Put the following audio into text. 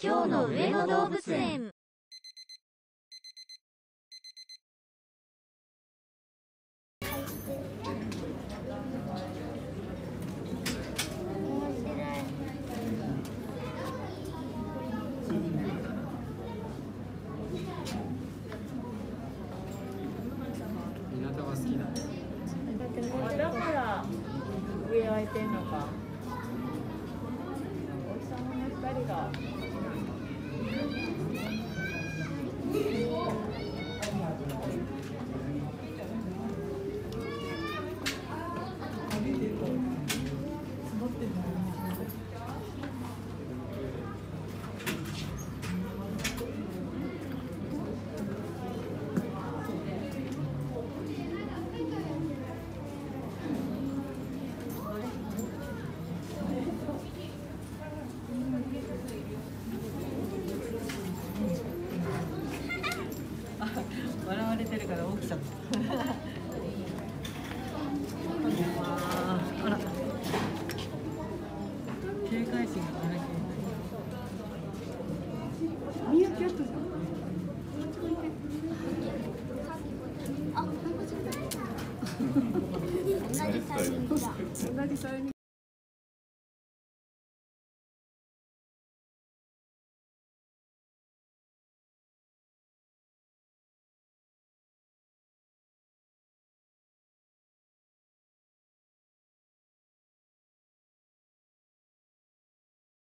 今日の上野動物園。港が好きだ。あだから上空いてんのかれてるから起きちゃった。同じサイズだ。同じサイズ